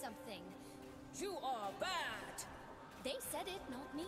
something. You are bad! They said it, not me.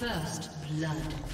First blood.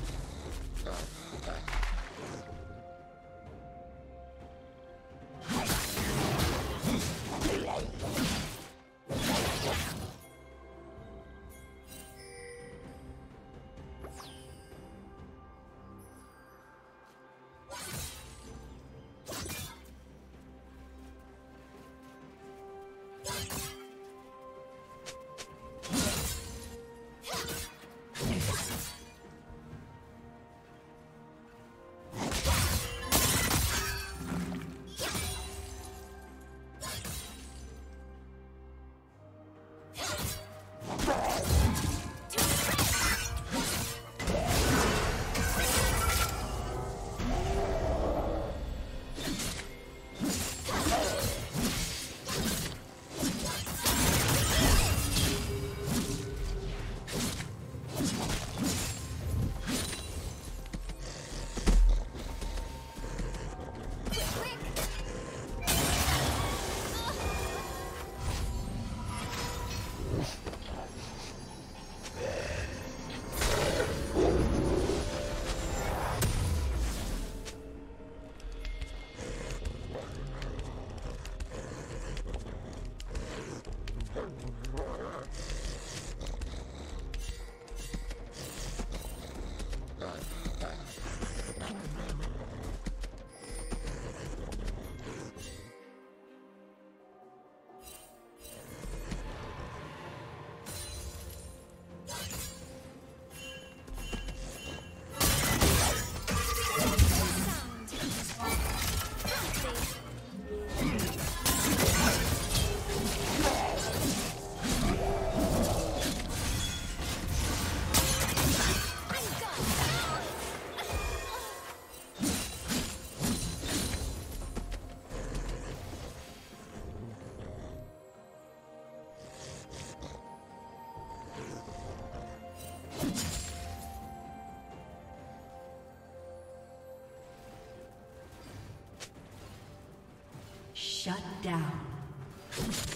Shut down.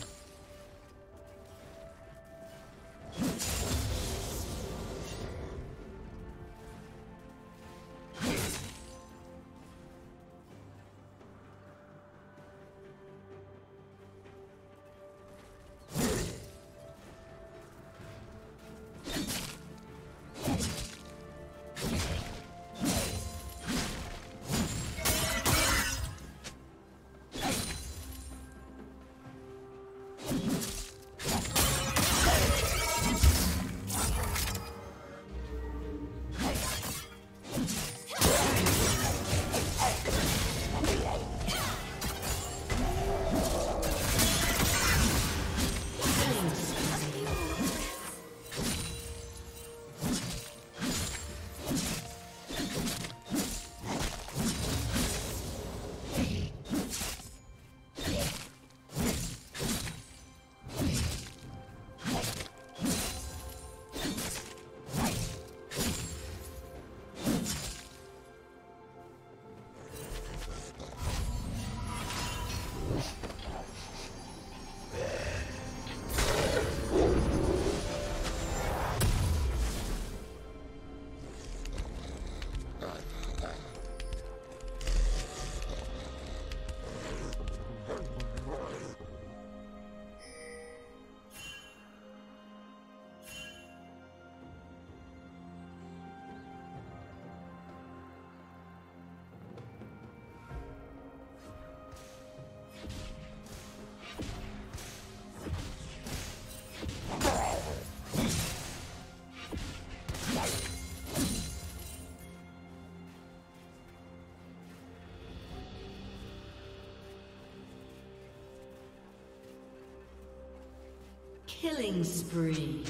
Killing spree.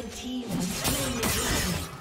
Red team.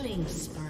Killing spree.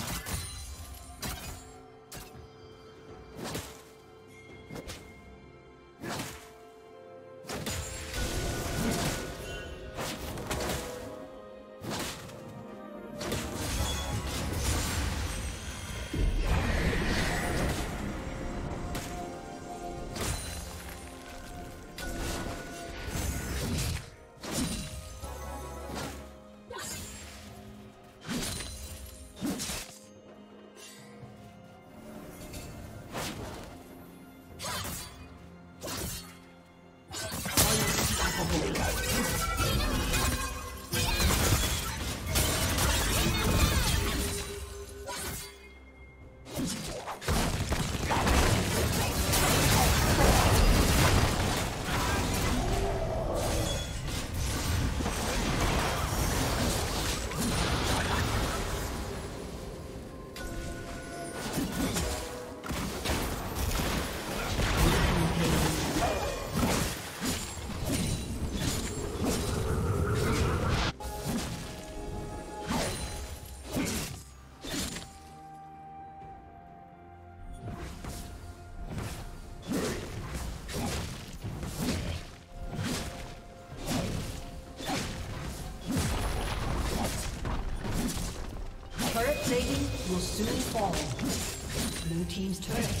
Team's turret